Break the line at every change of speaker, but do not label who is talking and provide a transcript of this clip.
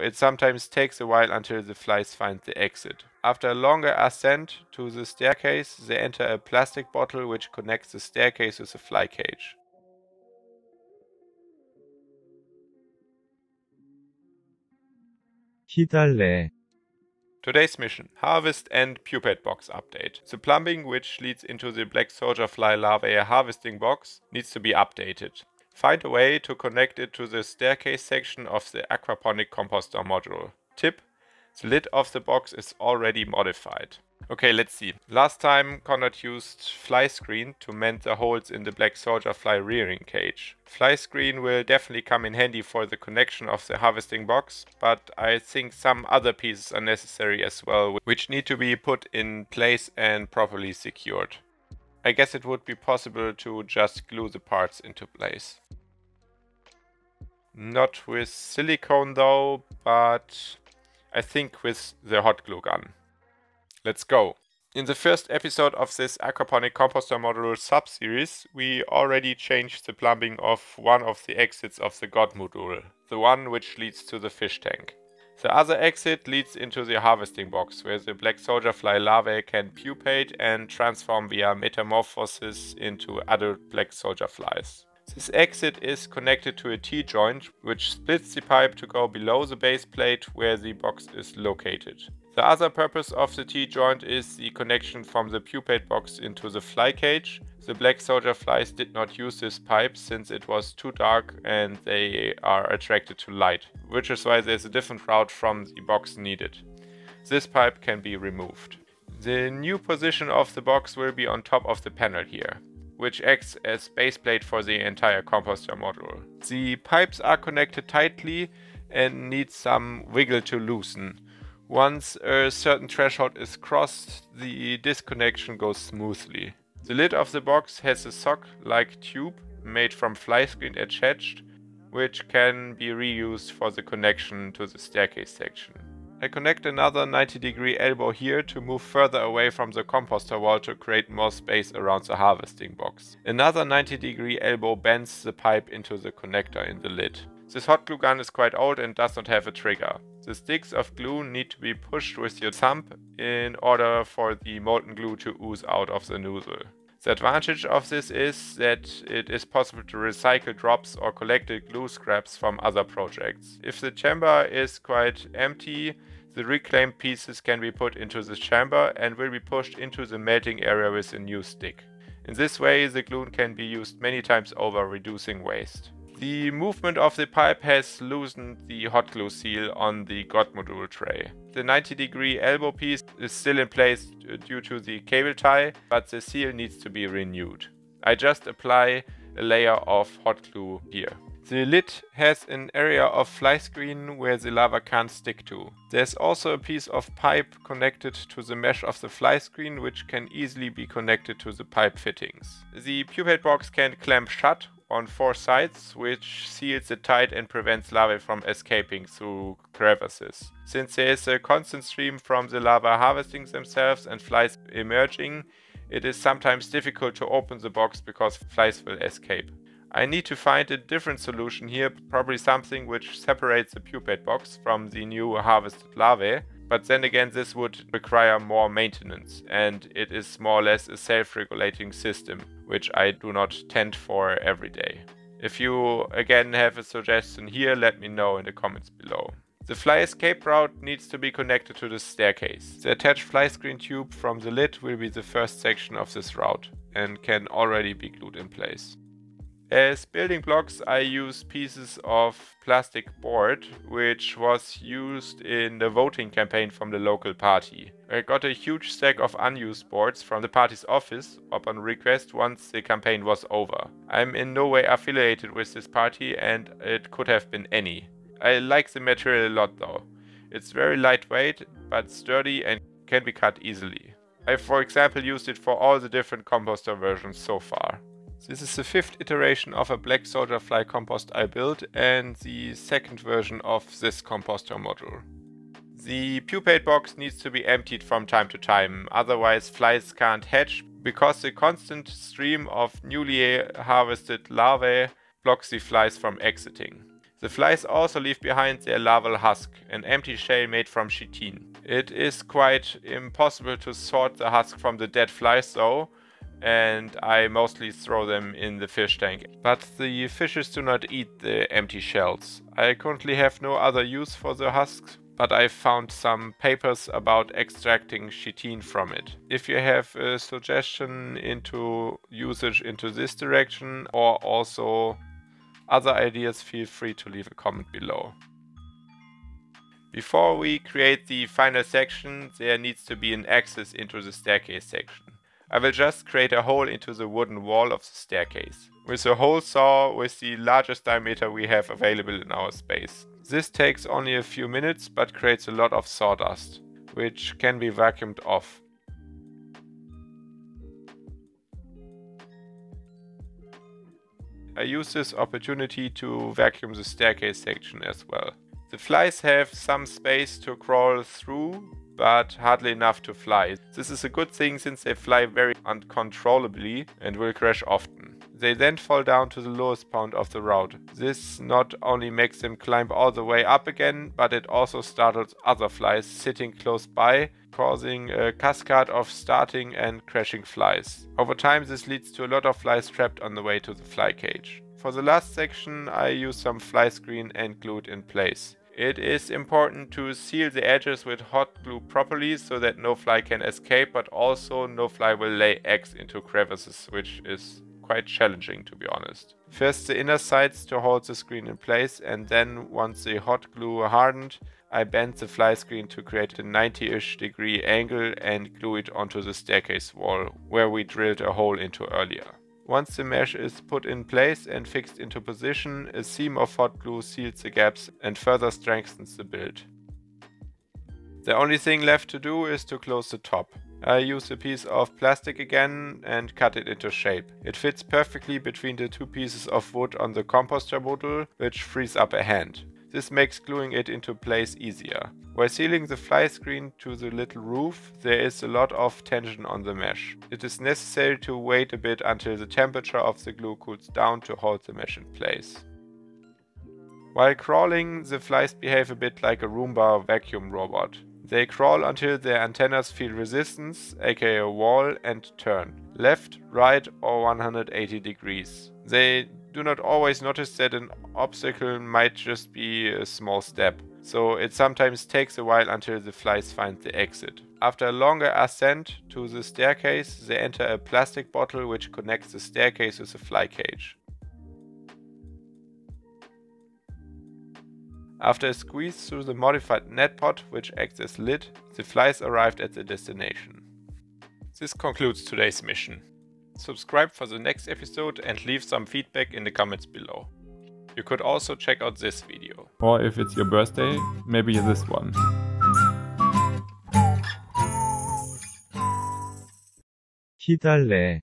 It sometimes takes a while until the flies find the exit. After a longer ascent to the staircase, they enter a plastic bottle which connects the staircase with the fly cage.
기달래,
Today's mission Harvest and Pupate Box update. The plumbing which leads into the Black Soldier Fly larvae harvesting box needs to be updated. Find a way to connect it to the staircase section of the aquaponic composter module. Tip the lid of the box is already modified. Okay, let's see. Last time Conrad used fly screen to mend the holes in the black soldier fly rearing cage. Fly screen will definitely come in handy for the connection of the harvesting box, but I think some other pieces are necessary as well, which need to be put in place and properly secured. I guess it would be possible to just glue the parts into place. Not with silicone though, but I think with the hot glue gun. Let's go. In the first episode of this aquaponic composter module sub-series, we already changed the plumbing of one of the exits of the God module, the one which leads to the fish tank. The other exit leads into the harvesting box, where the black soldier fly larvae can pupate and transform via metamorphosis into adult black soldier flies. This exit is connected to a T-joint, which splits the pipe to go below the base plate where the box is located. The other purpose of the T-joint is the connection from the pupate box into the fly cage. The black soldier flies did not use this pipe since it was too dark and they are attracted to light, which is why there's a different route from the box needed. This pipe can be removed. The new position of the box will be on top of the panel here, which acts as baseplate for the entire composter module. The pipes are connected tightly and need some wiggle to loosen. Once a certain threshold is crossed, the disconnection goes smoothly. The lid of the box has a sock-like tube made from fly screen attached, which can be reused for the connection to the staircase section. I connect another 90 degree elbow here to move further away from the composter wall to create more space around the harvesting box. Another 90 degree elbow bends the pipe into the connector in the lid. This hot glue gun is quite old and does not have a trigger. The sticks of glue need to be pushed with your thumb in order for the molten glue to ooze out of the nozzle. The advantage of this is that it is possible to recycle drops or collected glue scraps from other projects. If the chamber is quite empty, the reclaimed pieces can be put into the chamber and will be pushed into the melting area with a new stick. In this way, the glue can be used many times over, reducing waste. The movement of the pipe has loosened the hot glue seal on the God module tray. The 90 degree elbow piece is still in place due to the cable tie, but the seal needs to be renewed. I just apply a layer of hot glue here. The lid has an area of fly screen where the larva can't stick to. There's also a piece of pipe connected to the mesh of the fly screen which can easily be connected to the pipe fittings. The pupate box can clamp shut on four sides, which seals it tight and prevents larva from escaping through crevices. Since there is a constant stream from the larva harvesting themselves and flies emerging, it is sometimes difficult to open the box because flies will escape. I need to find a different solution here, probably something which separates the pupate box from the new harvested larvae, but then again this would require more maintenance and it is more or less a self-regulating system which I do not tend for every day. If you again have a suggestion here, let me know in the comments below. The fly escape route needs to be connected to the staircase. The attached fly screen tube from the lid will be the first section of this route and can already be glued in place. As building blocks I use pieces of plastic board which was used in the voting campaign from the local party. I got a huge stack of unused boards from the party's office upon request once the campaign was over. I'm in no way affiliated with this party and it could have been any. I like the material a lot though. It's very lightweight but sturdy and can be cut easily. I for example used it for all the different composter versions so far. This is the fifth iteration of a black soldier fly compost I built and the second version of this composter module. The pupate box needs to be emptied from time to time, otherwise flies can't hatch because the constant stream of newly harvested larvae blocks the flies from exiting. The flies also leave behind their larval husk, an empty shell made from chitin. It is quite impossible to sort the husk from the dead flies though, and I mostly throw them in the fish tank. But the fishes do not eat the empty shells. I currently have no other use for the husks, but I found some papers about extracting chitin from it. If you have a suggestion into usage into this direction or also other ideas, feel free to leave a comment below. Before we create the final section, there needs to be an access into the staircase section. I will just create a hole into the wooden wall of the staircase. With a hole saw with the largest diameter we have available in our space. This takes only a few minutes but creates a lot of sawdust, which can be vacuumed off. I use this opportunity to vacuum the staircase section as well. The flies have some space to crawl through, but hardly enough to fly. This is a good thing since they fly very uncontrollably and will crash often. They then fall down to the lowest point of the route. This not only makes them climb all the way up again, but it also startles other flies sitting close by, causing a cascade of starting and crashing flies. Over time this leads to a lot of flies trapped on the way to the fly cage. For the last section I use some fly screen and glue it in place. It is important to seal the edges with hot glue properly so that no fly can escape, but also no fly will lay eggs into crevices, which is quite challenging to be honest. First the inner sides to hold the screen in place and then once the hot glue hardened, I bent the fly screen to create a 90-ish degree angle and glue it onto the staircase wall where we drilled a hole into earlier. Once the mesh is put in place and fixed into position, a seam of hot glue seals the gaps and further strengthens the build. The only thing left to do is to close the top. I use a piece of plastic again and cut it into shape. It fits perfectly between the two pieces of wood on the composter bottle, which frees up a hand. This makes gluing it into place easier. While sealing the fly screen to the little roof, there is a lot of tension on the mesh. It is necessary to wait a bit until the temperature of the glue cools down to hold the mesh in place. While crawling, the flies behave a bit like a Roomba vacuum robot. They crawl until their antennas feel resistance, aka a wall, and turn. Left, right or 180 degrees. They do not always notice that an obstacle might just be a small step. So it sometimes takes a while until the flies find the exit. After a longer ascent to the staircase, they enter a plastic bottle which connects the staircase with the fly cage. After a squeeze through the modified net pot, which acts as lid, the flies arrived at the destination. This concludes today's mission subscribe for the next episode and leave some feedback in the comments below. You could also check out this video.
Or if it's your birthday, maybe this one.
키달래